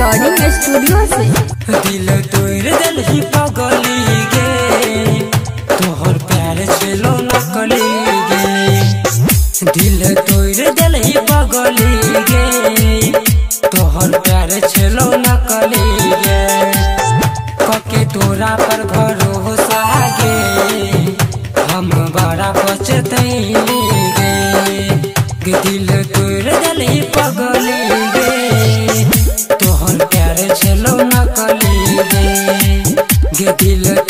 Recording studio से। दिल तोड़ दिल ही पगली गे, तोहर प्यार छेलो नकली गे। दिल तोड़ दिल ही पगली गे, तोहर प्यार छेलो नकली गे। कके तोरा पर भरोसा गे, हम बड़ा पछतैली गे। गे दिल तोड़ दिल ही पगली गे। नकली गे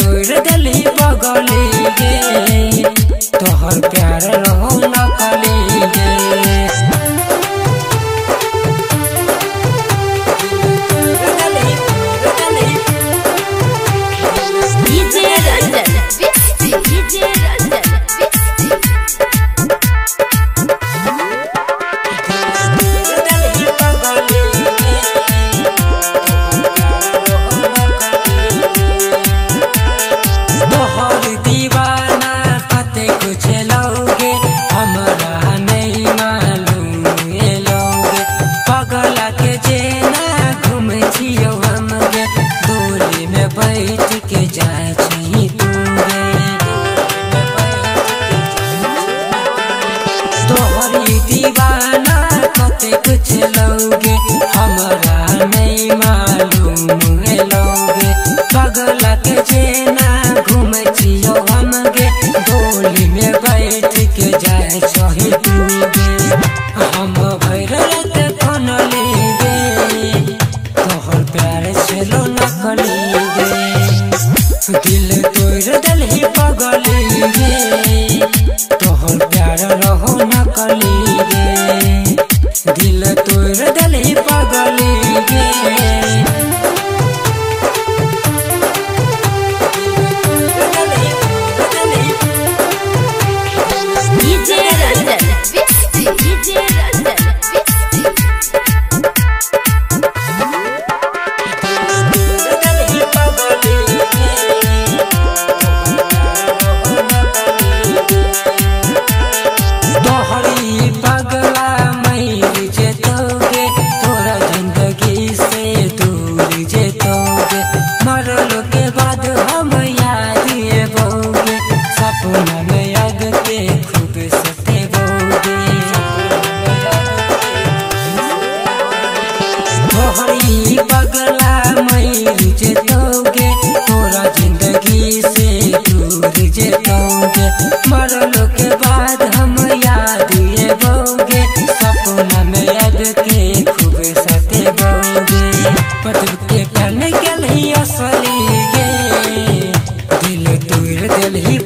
कुछ लोगे, हमरा नहीं मालूम है लोगे। पगला के जेना घूम छियो हम गे डोली में बैठ के जाए सही तू हम भैर रात फ़ोन गे तोहर प्यार छेलो नकली गे दिल तोड़ दिल ही पगली जेतोगे मरल के बाद हम याद एबोगे सपना में याद के खूब सतेबोगे तोहरी पगला मर जेतोगे तोरा ज़िंदगी से दूर जेतोगे मरल के बाद हम याद एबोगे सपना में याद के तोड़ दिल